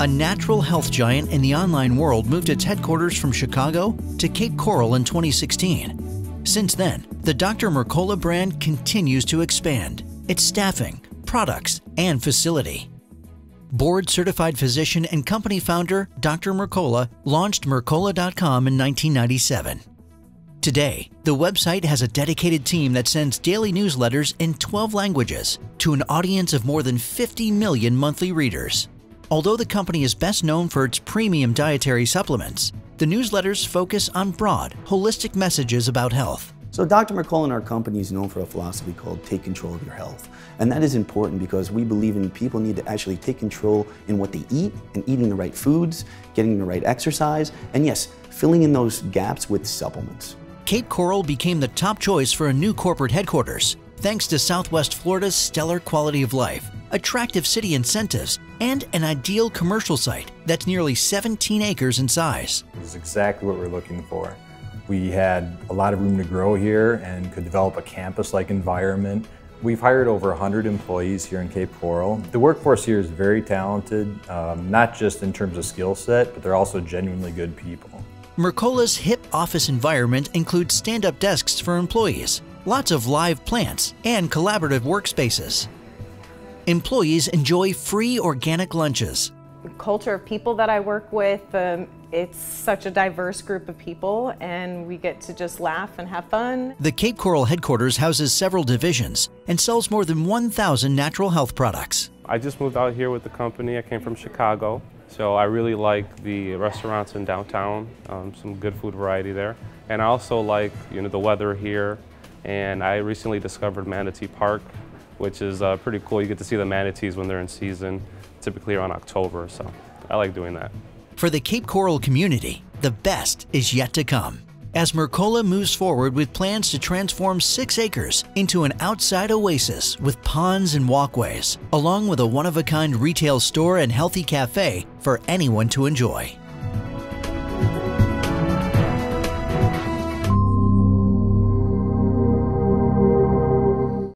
A natural health giant in the online world moved its headquarters from Chicago to Cape Coral in 2016. Since then, the Dr. Mercola brand continues to expand its staffing, products, and facility. Board certified physician and company founder Dr. Mercola launched Mercola.com in 1997. Today, the website has a dedicated team that sends daily newsletters in 12 languages to an audience of more than 50 million monthly readers. Although the company is best known for its premium dietary supplements, the newsletters focus on broad, holistic messages about health. So Dr. Mercola and our company is known for a philosophy called take control of your health. And that is important because we believe in people need to actually take control in what they eat and eating the right foods, getting the right exercise, and yes, filling in those gaps with supplements. Cape Coral became the top choice for a new corporate headquarters, thanks to Southwest Florida's stellar quality of life, attractive city incentives, and an ideal commercial site that's nearly 17 acres in size. This is exactly what we're looking for. We had a lot of room to grow here and could develop a campus-like environment. We've hired over 100 employees here in Cape Coral. The workforce here is very talented, um, not just in terms of skill set, but they're also genuinely good people. Mercola's hip office environment includes stand-up desks for employees, lots of live plants, and collaborative workspaces. Employees enjoy free organic lunches. The culture of people that I work with, um, it's such a diverse group of people and we get to just laugh and have fun. The Cape Coral headquarters houses several divisions and sells more than 1,000 natural health products. I just moved out here with the company. I came from Chicago. So I really like the restaurants in downtown, um, some good food variety there. And I also like you know the weather here. And I recently discovered Manatee Park, which is uh, pretty cool. You get to see the manatees when they're in season, typically around October. So I like doing that. For the Cape Coral community, the best is yet to come as Mercola moves forward with plans to transform six acres into an outside oasis with ponds and walkways, along with a one-of-a-kind retail store and healthy cafe for anyone to enjoy.